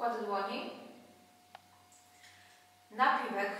układ dłoni, napiwek.